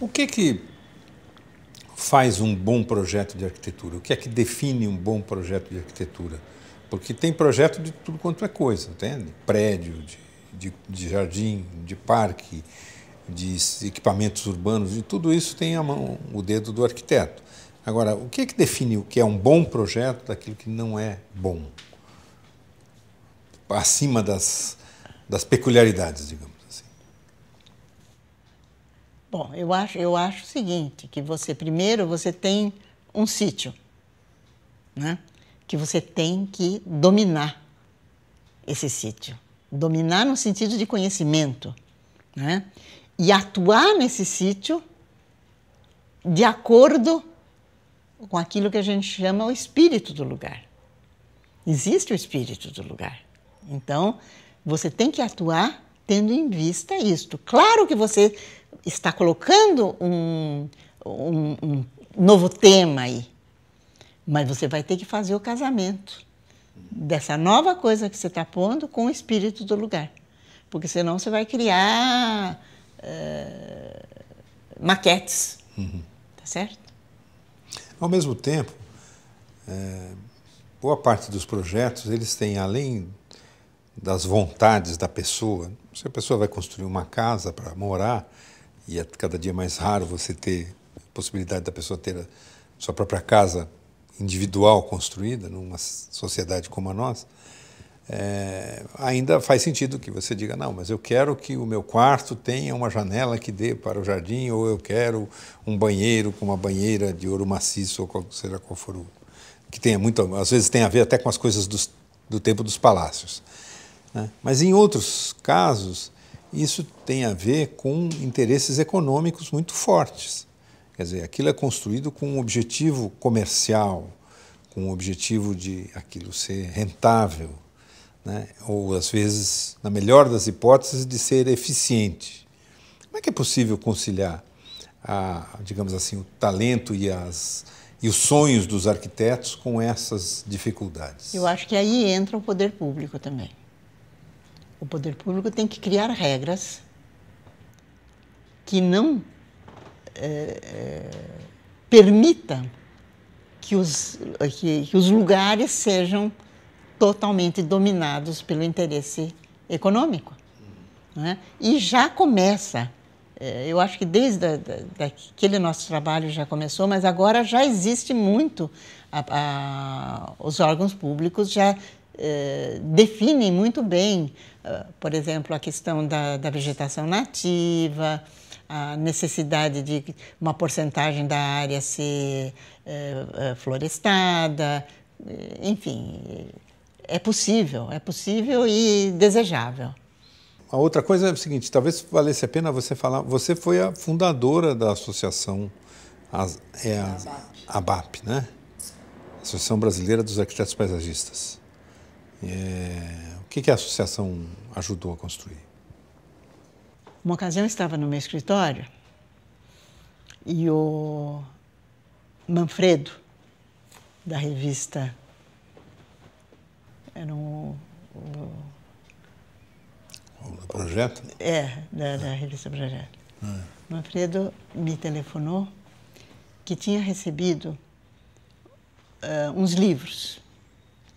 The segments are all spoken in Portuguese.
O que que faz um bom projeto de arquitetura? O que é que define um bom projeto de arquitetura? Porque tem projeto de tudo quanto é coisa, entende? Prédio, de, de, de jardim, de parque, de equipamentos urbanos, de tudo isso tem a mão, o dedo do arquiteto. Agora, o que é que define o que é um bom projeto daquilo que não é bom? Acima das, das peculiaridades, digamos. Bom, eu acho, eu acho o seguinte, que você primeiro você tem um sítio, né? que você tem que dominar esse sítio. Dominar no sentido de conhecimento. Né? E atuar nesse sítio de acordo com aquilo que a gente chama o espírito do lugar. Existe o espírito do lugar. Então, você tem que atuar tendo em vista isto. Claro que você está colocando um, um, um novo tema aí, mas você vai ter que fazer o casamento dessa nova coisa que você está pondo com o espírito do lugar. Porque senão você vai criar uh, maquetes. Uhum. Tá certo? Ao mesmo tempo, é, boa parte dos projetos, eles têm, além das vontades da pessoa, se a pessoa vai construir uma casa para morar, e é cada dia mais raro você ter a possibilidade da pessoa ter a sua própria casa individual construída numa sociedade como a nossa, é, ainda faz sentido que você diga, não, mas eu quero que o meu quarto tenha uma janela que dê para o jardim, ou eu quero um banheiro com uma banheira de ouro maciço, ou qual, seja qual for o. que tenha muito. às vezes tem a ver até com as coisas dos, do tempo dos palácios. Né? Mas em outros casos, isso tem a ver com interesses econômicos muito fortes. Quer dizer, aquilo é construído com um objetivo comercial, com o objetivo de aquilo ser rentável, né? ou às vezes, na melhor das hipóteses, de ser eficiente. Como é que é possível conciliar, a, digamos assim, o talento e, as, e os sonhos dos arquitetos com essas dificuldades? Eu acho que aí entra o poder público também. O poder público tem que criar regras que não é, é, permita que os, que, que os lugares sejam totalmente dominados pelo interesse econômico. Né? E já começa, é, eu acho que desde a, da, daquele nosso trabalho já começou, mas agora já existe muito, a, a, os órgãos públicos já é, definem muito bem, é, por exemplo, a questão da, da vegetação nativa, a necessidade de uma porcentagem da área ser é, é, florestada, enfim, é possível, é possível e desejável. A outra coisa é o seguinte, talvez valesse a pena você falar, você foi a fundadora da associação é a, ABAP, né? Associação Brasileira dos Arquitetos Paisagistas. É, o que, que a associação ajudou a construir? Uma ocasião eu estava no meu escritório e o Manfredo, da revista. Era um. O, o projeto? É, da, da revista Projeto. Ah. Manfredo me telefonou que tinha recebido uh, uns livros.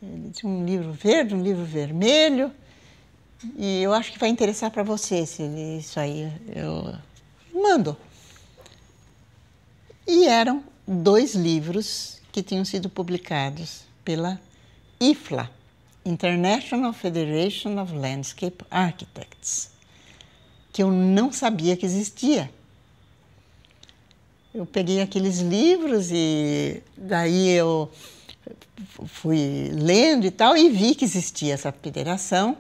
Ele tinha um livro verde, um livro vermelho e eu acho que vai interessar para você se ele, isso aí. Eu mando. E eram dois livros que tinham sido publicados pela IFLA, International Federation of Landscape Architects, que eu não sabia que existia. Eu peguei aqueles livros e daí eu fui lendo e tal e vi que existia essa federação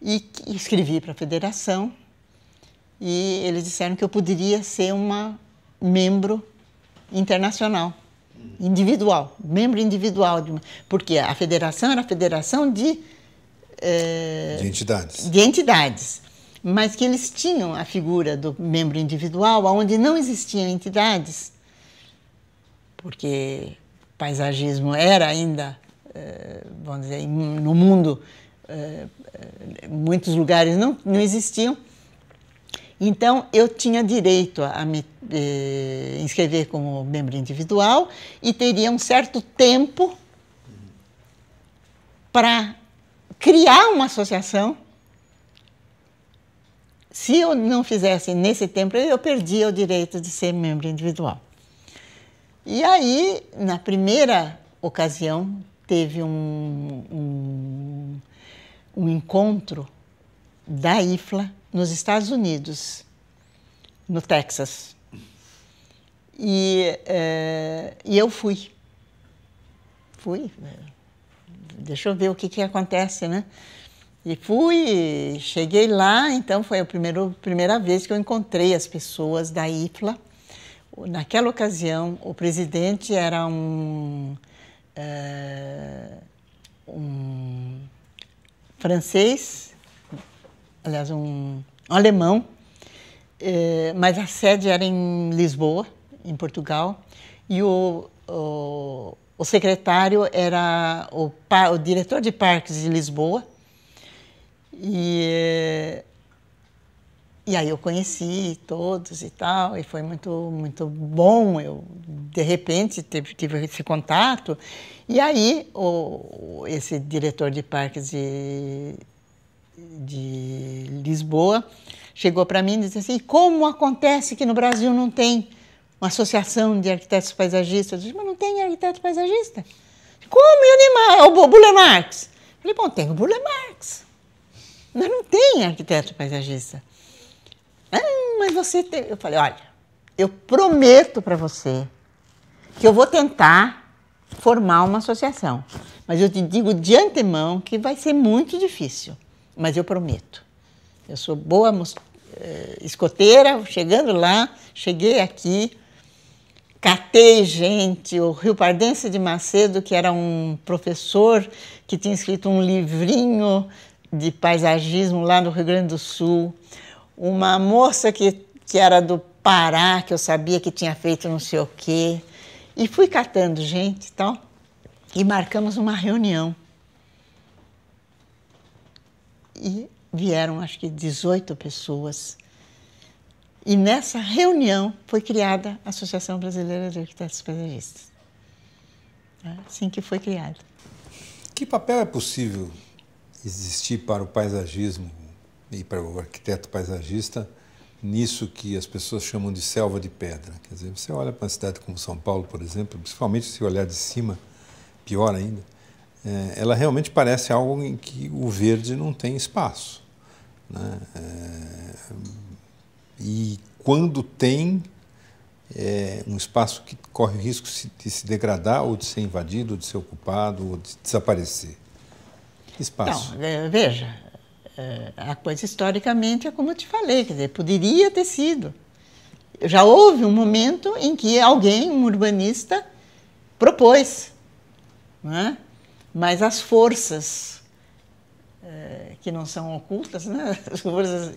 e escrevi para a federação e eles disseram que eu poderia ser uma membro internacional, individual, membro individual, de uma, porque a federação era a federação de, é, de entidades. De entidades, mas que eles tinham a figura do membro individual, onde não existiam entidades, porque paisagismo era ainda, é, vamos dizer, no mundo eh, muitos lugares não, não existiam. Então, eu tinha direito a me eh, inscrever como membro individual e teria um certo tempo para criar uma associação. Se eu não fizesse nesse tempo, eu perdia o direito de ser membro individual. E aí, na primeira ocasião, teve um, um, um encontro da IFLA nos Estados Unidos, no Texas. E, é, e eu fui. Fui. Deixa eu ver o que, que acontece, né? E fui, cheguei lá, então foi a primeira, primeira vez que eu encontrei as pessoas da IFLA. Naquela ocasião, o presidente era um, é, um francês, aliás, um, um alemão, é, mas a sede era em Lisboa, em Portugal, e o, o, o secretário era o, o, diretor de parques de Lisboa. E, e aí eu conheci todos e tal, e foi muito, muito bom. Eu, de repente, tive, tive esse contato. E aí, o, esse diretor de parques de, de Lisboa chegou para mim e disse assim: como acontece que no Brasil não tem uma associação de arquitetos paisagistas? Eu disse, mas não tem arquiteto paisagista. Como, Yanimar? O Bule Marx. Eu falei, bom, tem o Bule Marx. Mas não tem arquiteto paisagista. Ah, mas você tem. Eu falei, olha, eu prometo para você que eu vou tentar formar uma associação. Mas eu te digo de antemão que vai ser muito difícil. Mas eu prometo. Eu sou boa eh, escoteira, chegando lá, cheguei aqui, catei gente, o Rio Pardense de Macedo, que era um professor que tinha escrito um livrinho de paisagismo lá no Rio Grande do Sul, uma moça que, que era do Pará, que eu sabia que tinha feito não sei o quê, e fui catando gente e tal, e marcamos uma reunião. E vieram acho que 18 pessoas. E nessa reunião foi criada a Associação Brasileira de Arquitetos Paisagistas. É assim que foi criada. Que papel é possível existir para o paisagismo e para o arquiteto paisagista nisso que as pessoas chamam de selva de pedra? Quer dizer, você olha para uma cidade como São Paulo, por exemplo, principalmente se olhar de cima, pior ainda, é, ela realmente parece algo em que o verde não tem espaço. Né? É, e quando tem é, um espaço que corre o risco de se degradar, ou de ser invadido, ou de ser ocupado, ou de desaparecer. Espaço. É, veja, a coisa historicamente é como eu te falei, quer dizer, poderia ter sido. Já houve um momento em que alguém, um urbanista, propôs, né? mas as forças é, que não são ocultas, né? as forças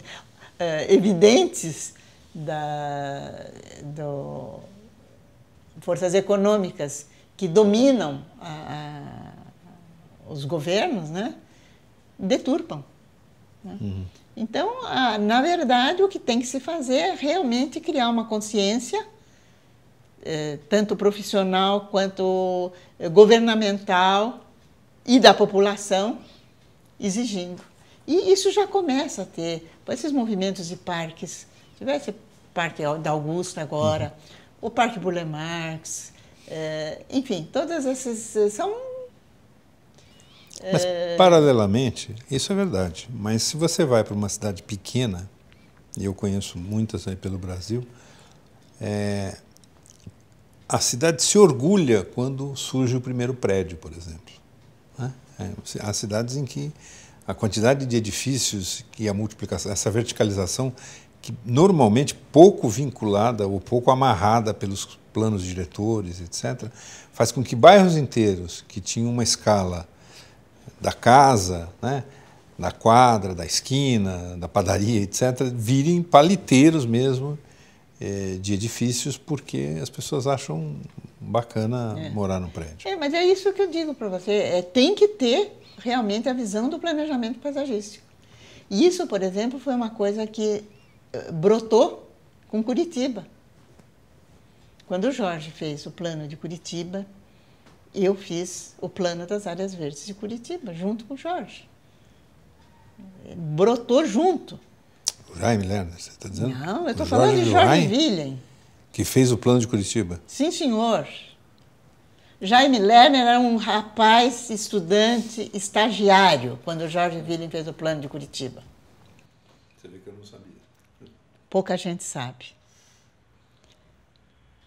é, evidentes da, do, forças econômicas que dominam a, a, os governos, né? deturpam. Né? Uhum. Então, a, na verdade, o que tem que se fazer é realmente criar uma consciência, eh, tanto profissional quanto eh, governamental, e da população exigindo. E isso já começa a ter, esses movimentos de parques, tivesse o Parque da Augusta agora, uhum. o Parque Burle Marx, é, enfim, todas essas são... Mas, paralelamente, isso é verdade, mas se você vai para uma cidade pequena, e eu conheço muitas aí pelo Brasil, é, a cidade se orgulha quando surge o primeiro prédio, por exemplo. Né? É, há cidades em que a quantidade de edifícios e a multiplicação, essa verticalização, que normalmente pouco vinculada ou pouco amarrada pelos planos diretores, etc., faz com que bairros inteiros que tinham uma escala da casa, né, da quadra, da esquina, da padaria, etc., virem paliteiros mesmo é, de edifícios porque as pessoas acham bacana é. morar no prédio. É, mas é isso que eu digo para você. É, tem que ter realmente a visão do planejamento paisagístico. Isso, por exemplo, foi uma coisa que eh, brotou com Curitiba. Quando o Jorge fez o plano de Curitiba, eu fiz o plano das áreas verdes de Curitiba, junto com o Jorge. Brotou junto. O Jaime Lerner, você está dizendo? Não, eu estou falando de Jorge Willen. Que fez o plano de Curitiba. Sim, senhor. Jaime Lerner era um rapaz, estudante, estagiário, quando o Jorge Willen fez o plano de Curitiba. Você vê que eu não sabia. Pouca gente sabe.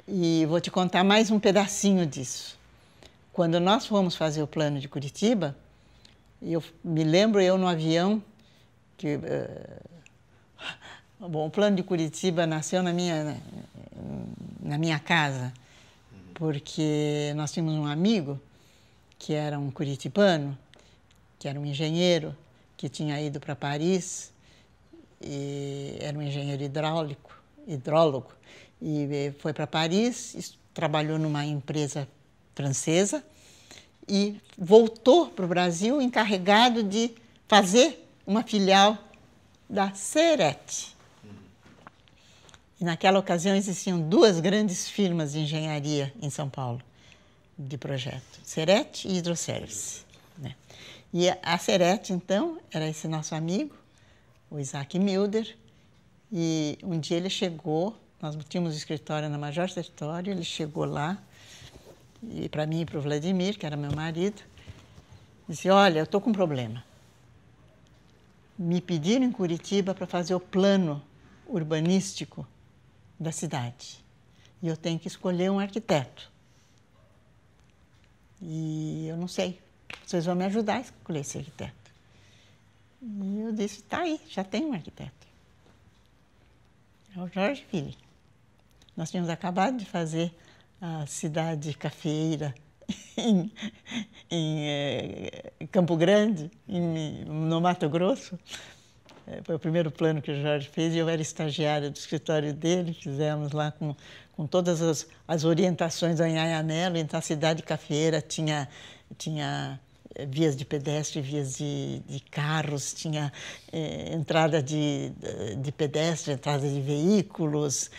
E vou te contar mais um pedacinho disso. Quando nós fomos fazer o plano de Curitiba, eu me lembro eu no avião que eh, bom, o plano de Curitiba nasceu na minha na minha casa, porque nós tínhamos um amigo que era um curitibano, que era um engenheiro que tinha ido para Paris e era um engenheiro hidráulico, hidrólogo e foi para Paris, trabalhou numa empresa francesa e voltou para o Brasil encarregado de fazer uma filial da Ceret. E naquela ocasião existiam duas grandes firmas de engenharia em São Paulo de projeto, Ceret e Hidroservice. Né? E a Ceret, então, era esse nosso amigo, o Isaac Milder, e um dia ele chegou nós tínhamos escritório na Major Sertório, ele chegou lá, e para mim e para o Vladimir, que era meu marido, disse: Olha, eu estou com um problema. Me pediram em Curitiba para fazer o plano urbanístico da cidade. E eu tenho que escolher um arquiteto. E eu não sei. Vocês vão me ajudar a escolher esse arquiteto. E eu disse: Tá aí, já tem um arquiteto. É o Jorge Philip. Nós tínhamos acabado de fazer a cidade cafeeira em, em, eh, Campo Grande, em, no Mato Grosso. Eh, foi o primeiro plano que o Jorge fez e eu era estagiária do escritório dele. Fizemos lá com, com todas as, as orientações em Anhanelo. Então, a cidade cafeeira tinha, tinha eh, vias de pedestre, vias de, de carros, tinha eh, entrada de, de pedestre, entrada de veículos,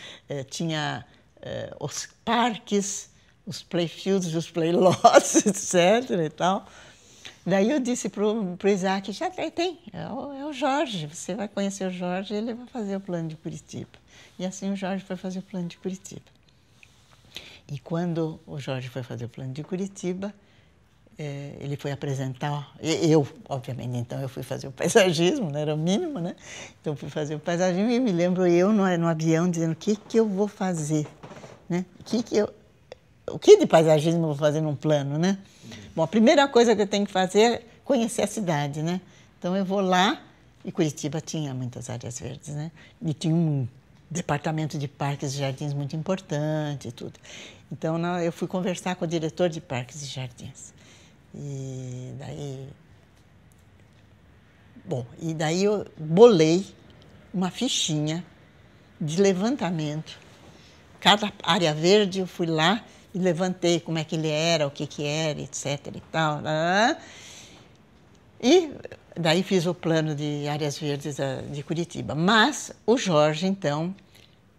tinha eh, os parques, os playfields, os playlots, etc. E tal. Daí eu disse para o Isaac, já tem, tem é, o, é o Jorge, você vai conhecer o Jorge ele vai fazer o plano de Curitiba. E assim o Jorge foi fazer o plano de Curitiba. E quando o Jorge foi fazer o plano de Curitiba, é, ele foi apresentar, eu, obviamente, então eu fui fazer o paisagismo, né, era o mínimo, né? Então fui fazer o paisagismo e me lembro eu no, no avião dizendo o que que eu vou fazer, né? O que que eu, o que de paisagismo eu vou fazer num plano, né? Bom, a primeira coisa que eu tenho que fazer é conhecer a cidade, né? Então eu vou lá e Curitiba tinha muitas áreas verdes, né? E tinha um departamento de parques e jardins muito importante e tudo. Então eu fui conversar com o diretor de parques e jardins. E daí. Bom, e daí eu bolei uma fichinha de levantamento. Cada área verde eu fui lá e levantei como é que ele era, o que que era, etc e tal. E daí fiz o plano de áreas verdes de Curitiba. Mas o Jorge, então,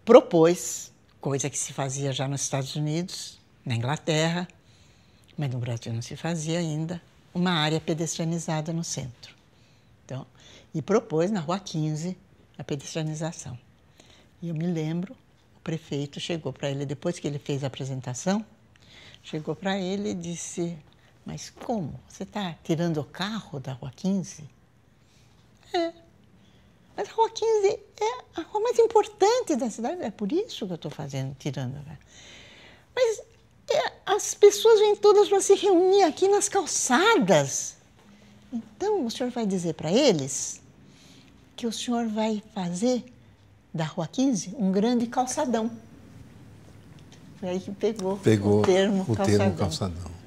propôs, coisa que se fazia já nos Estados Unidos, na Inglaterra, mas no Brasil não se fazia ainda, uma área pedestrianizada no centro. Então, e propôs na Rua 15 a pedestrianização. E eu me lembro, o prefeito chegou para ele, depois que ele fez a apresentação, chegou para ele e disse: Mas como? Você está tirando o carro da Rua 15? É. Mas a Rua 15 é a rua mais importante da cidade, é por isso que eu estou fazendo, tirando. Mas é, as pessoas vêm todas para se reunir aqui nas calçadas. Então, o senhor vai dizer para eles que o senhor vai fazer da Rua 15 um grande calçadão. Foi aí que pegou, pegou o termo o calçadão. Termo calçadão.